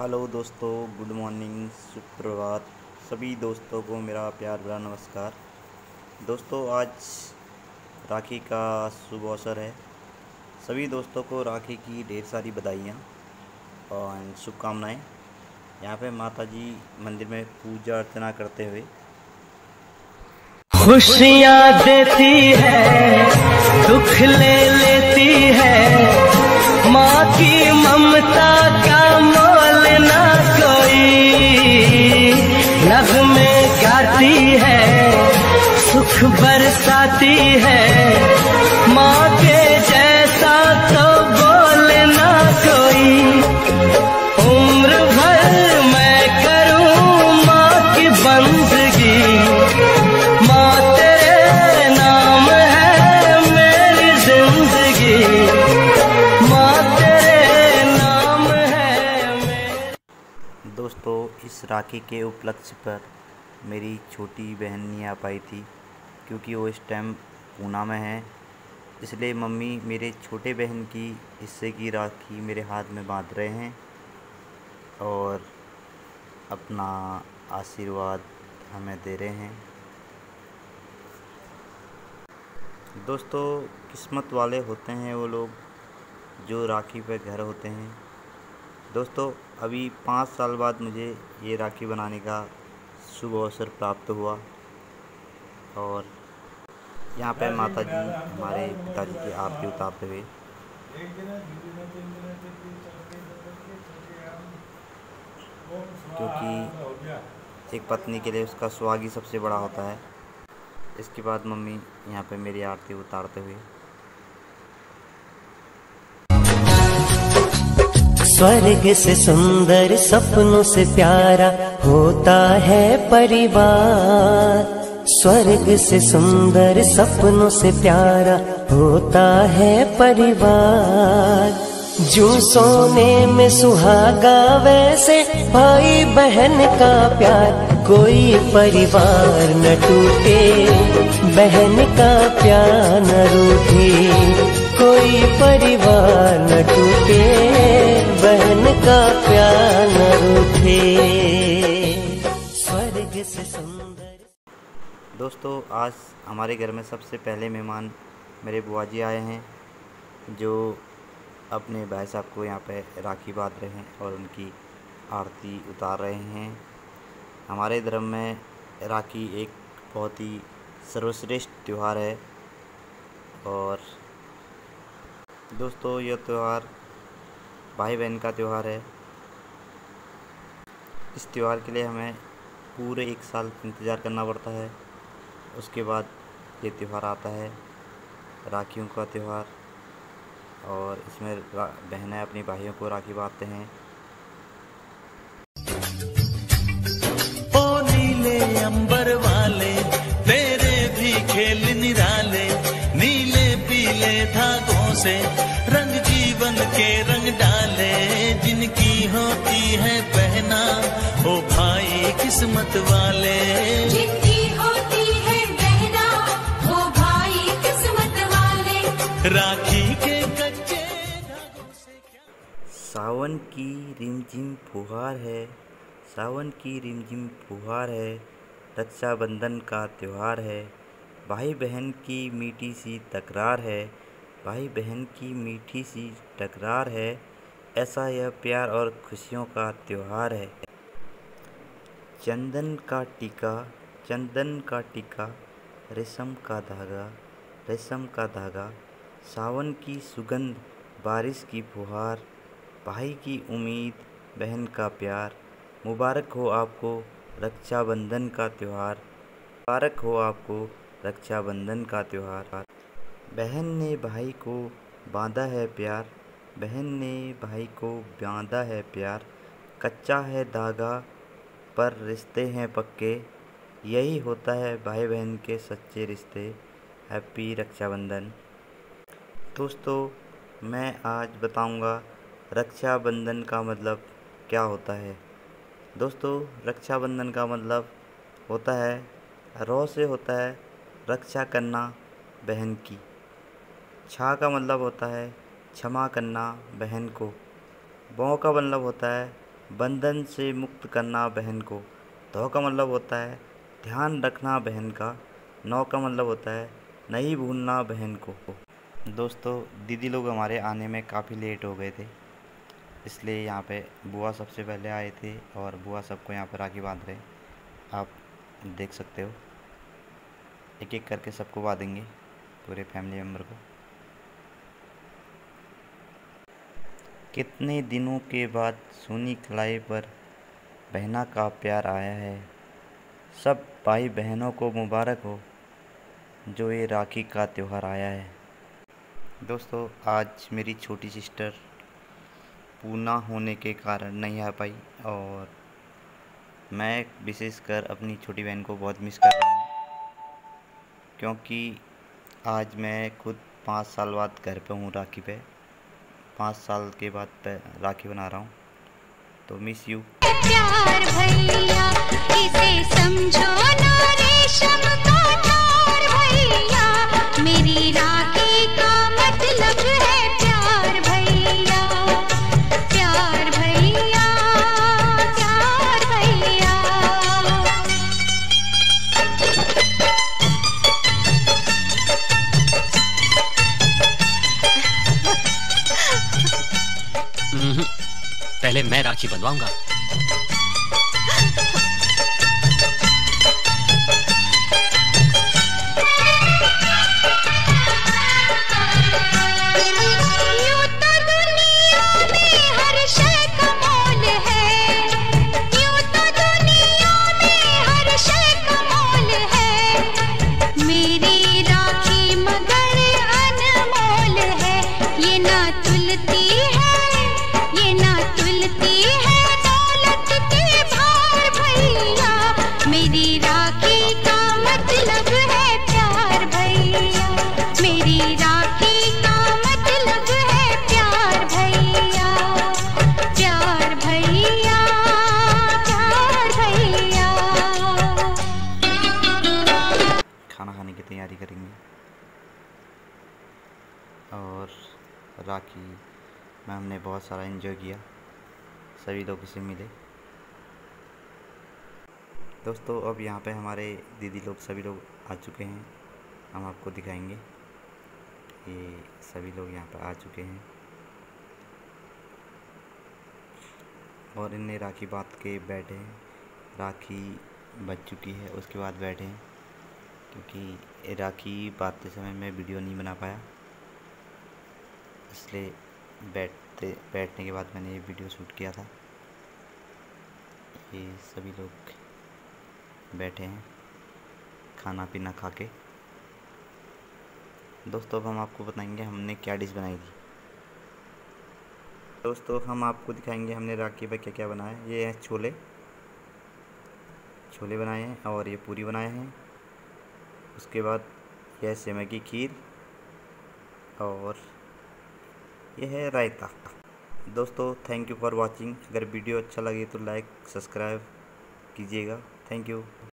Hello दोस्तों, good morning, सुप्रभात। सभी दोस्तों को मेरा प्यार भरा नमस्कार। दोस्तों, आज राखी का शुभ अवसर है। सभी दोस्तों को राखी की ढेर सारी बधाइयाँ और शुभकामनाएँ। यहाँ पे माता जी मंदिर में पूजा अर्चना करते हुए। खुशियाँ देती है, दुख ले लेती है। माँ की ममता का बरसाती है। माँ के जैसा तो बोले ना कोई। उम्र भर मैं करूँ माँ की बंदगी। माँ तेरे नाम है मेरी ज़िंदगी। माँ तेरे नाम है दोस्तों, इस राखी के उपलक्ष्य पर मेरी छोटी बहन नहीं आ पाई थी। क्योंकि वो इस टाइम पूना में है। इसलिए मम्मी मेरे छोटे बहन की हिस्से की राखी मेरे हाथ में बाँध रहे हैं और अपना आशीर्वाद हमें दे रहे हैं। दोस्तों, किस्मत वाले होते हैं वो लोग जो राखी पे घर होते हैं। दोस्तों, अभी पाँच साल बाद मुझे ये राखी बनाने का शुभ अवसर प्राप्त हुआ। और यहाँ पे माता जी हमारे पिताजी की आरती उतारते हुए। क्योंकि एक पत्नी के लिए उसका सुहाग ही सबसे बड़ा होता है। इसके बाद मम्मी यहाँ पे मेरी आरती उतारते हुए। स्वर्ग से सुंदर सपनों से प्यारा होता है परिवार। स्वर्ग से सुंदर सपनों से प्यारा होता है परिवार। जो सोने में सुहागा वैसे भाई बहन का प्यार, कोई परिवार न टूटे। बहन का प्यार न रूठे, कोई परिवार न टूटे। बहन का प्यार न रूठे। दोस्तों, आज हमारे घर में सबसे पहले मेहमान मेरे बुआ जी आए हैं, जो अपने भाई साहब को यहाँ पे राखी बाँध रहे हैं और उनकी आरती उतार रहे हैं। हमारे धर्म में राखी एक बहुत ही सर्वश्रेष्ठ त्यौहार है और दोस्तों, यह त्यौहार भाई बहन का त्यौहार है। इस त्यौहार के लिए हमें पूरे एक साल इंतज़ार करना पड़ता है। उसके बाद ये त्यौहार आता है राखियों का त्यौहार। और इसमें बहनें अपनी भाइयों को राखी बांधते हैं। ओ नीले अंबर वाले तेरे भी खेल निराले नीले पीले धागों से रंग जीवन के रंग डाले। जिनकी होती है पहना ओ भाई किस्मत वाले। जिनकी सावन की रिमझिम फुहार है। सावन की रिमझिम फुहार है। रक्षाबंधन का त्यौहार है। भाई बहन की मीठी सी तकरार है। भाई बहन की मीठी सी टकरार है। ऐसा यह प्यार और खुशियों का त्यौहार है। चंदन का टीका, चंदन का टीका, रेशम का धागा, रेशम का धागा। सावन की सुगंध, बारिश की फुहार। भाई की उम्मीद, बहन का प्यार। मुबारक हो आपको रक्षाबंधन का त्यौहार। मुबारक हो आपको रक्षाबंधन का त्यौहार। बहन ने भाई को बांधा है प्यार। बहन ने भाई को बांधा है प्यार। कच्चा है धागा पर रिश्ते हैं पक्के। यही होता है भाई बहन के सच्चे रिश्ते। हैप्पी रक्षाबंधन। दोस्तों, मैं आज बताऊँगा रक्षाबंधन का मतलब क्या होता है? दोस्तों, रक्षाबंधन का मतलब होता है रौ से होता है रक्षा करना बहन की। छा का मतलब होता है क्षमा करना बहन को। बौ का मतलब होता है बंधन से मुक्त करना बहन को। दो का मतलब होता है ध्यान रखना बहन का। नौ का मतलब होता है नहीं भूलना बहन को। दोस्तों, दीदी लोग हमारे आने में काफ़ी लेट हो गए थे। इसलिए यहाँ पे बुआ सबसे पहले आए थे और बुआ सबको यहाँ पर राखी बाँध रहे आप देख सकते हो। एक एक करके सबको बांधेंगे पूरे फैमिली मेंबर को। कितने दिनों के बाद सोनी कलाई पर बहना का प्यार आया है। सब भाई बहनों को मुबारक हो जो ये राखी का त्यौहार आया है। दोस्तों, आज मेरी छोटी सिस्टर पूना होने के कारण नहीं आ पाई और मैं विशेषकर अपनी छोटी बहन को बहुत मिस कर रहा हूँ। क्योंकि आज मैं खुद पाँच साल बाद घर पे हूँ राखी पे। पाँच साल के बाद पे राखी बना रहा हूँ। तो मिस यू प्यार समझो ना मेरी राखी पहले मैं राखी बनवाऊँगा। राखी में हमने बहुत सारा एंजॉय किया। सभी लोगों से मिले। दोस्तों, अब यहाँ पे हमारे दीदी लोग सभी लोग आ चुके हैं। हम आपको दिखाएँगे। ये सभी लोग यहाँ पर आ चुके हैं। और इनने राखी बात के बैठे हैं। राखी बच चुकी है, उसके बाद बैठे हैं। क्योंकि राखी बांधते समय मैं वीडियो नहीं बना पाया। इसलिए बैठते, बैठने के बाद मैंने ये वीडियो शूट किया था। ये सभी लोग बैठे हैं, खाना पीना खा के। दोस्तों, अब हम आपको बताएँगे हमने क्या डिश बनाई थी। दोस्तों, हम आपको दिखाएँगे हमने राखी पे क्या क्या बनाया है। ये हैं छोले। छोले बनाए हैं और ये पूरी बनाए हैं। उसके बाद यह सेवई की खीर और ये है रायता दोस्तों थैंक यू फॉर वाचिंग अगर वीडियो अच्छा लगे तो लाइक सब्सक्राइब कीजिएगा। Thank you